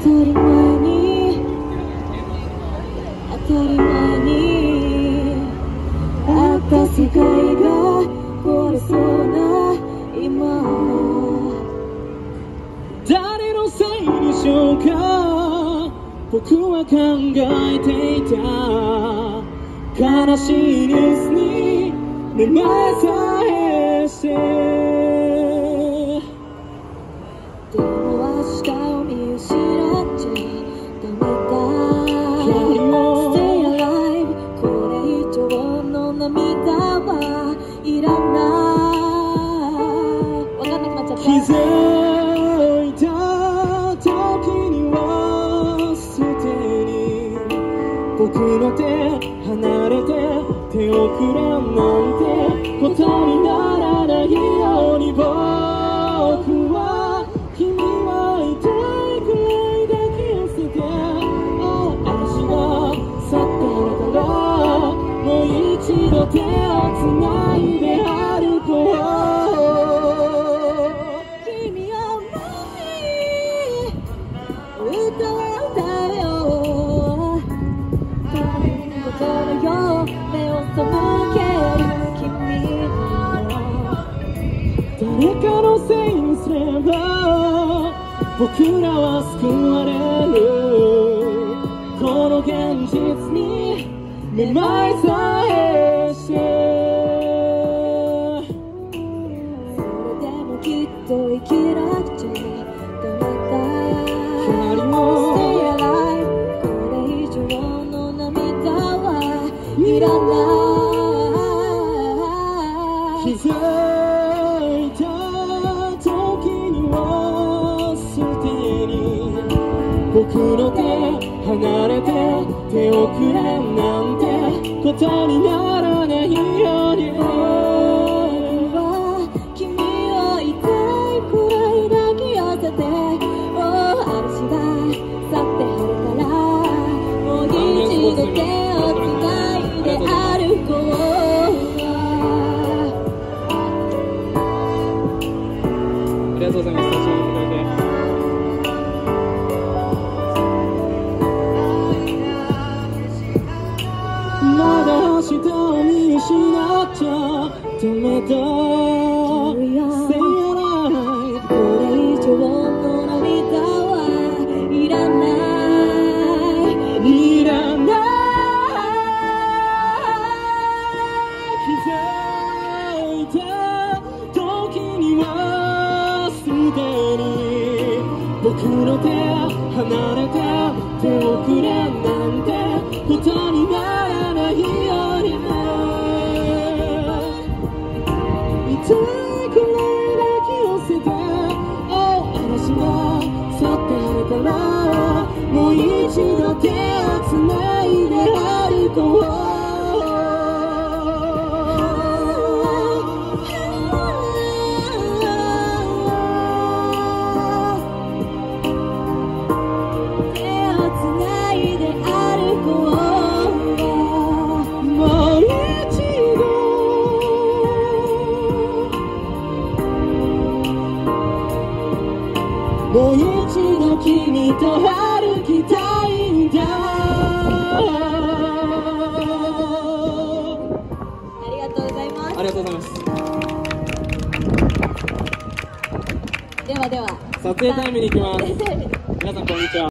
当たり前に当たり前にあった世界が壊れそうな今誰のせいでしょうか僕は考えていた。悲しいニュースにめまさえして。でも明日ははいらないわかんなくなっちゃった。気づいた時にはすでに僕の手離れて手をくれなんてことにならないように僕誰かのせいにすれば僕らは救われるこの現実にめまいさえしてと生きなくちゃダメだ光も Stay alive これ以上の涙はいらない気づいた時にはすでに僕の手離れて手をくれなんてことにならないようにがとうございます。立ち上がってくれて。まだ明日を見失っちゃダメだ。僕の手離れて手をくれなんてことにならないように痛いくらい抱き寄せてお嵐が去って晴れたらもう一度手をつないで歩こうもう一度君と歩きたいんだ。ありがとうございます。ありがとうございます。ではでは。撮影タイムに行きます。皆さんこんにちは